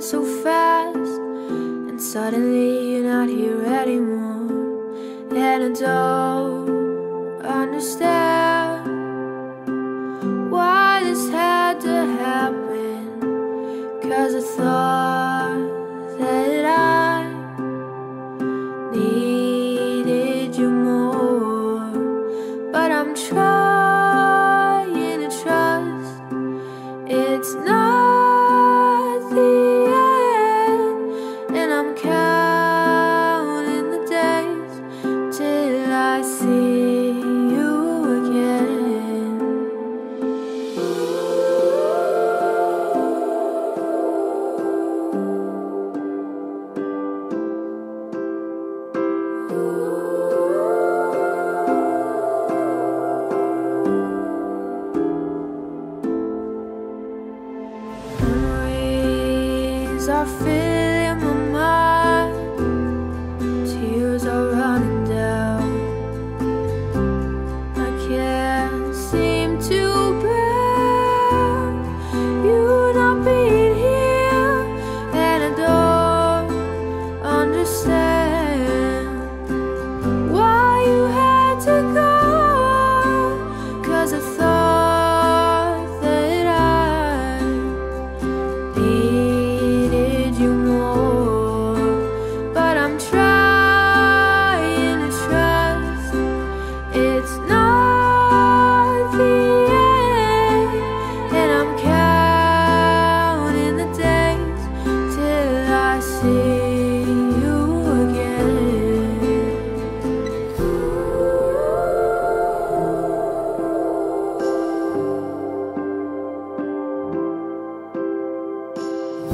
so fast And suddenly you're not here anymore. And I don't understand Why this had to happen. Cause I thought that I Needed you more. But I'm trying I feel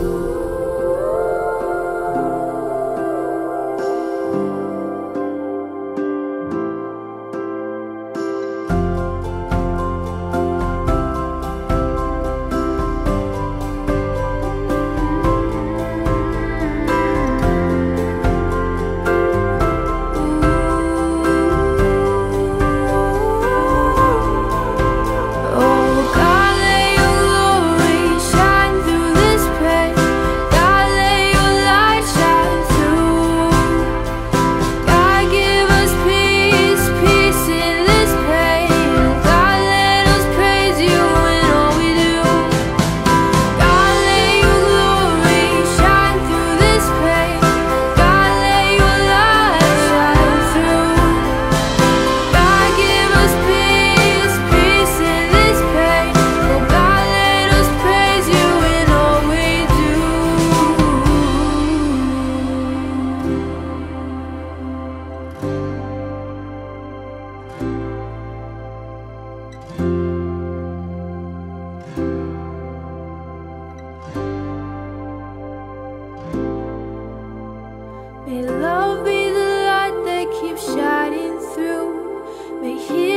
you. love be the light that keeps shining through. May he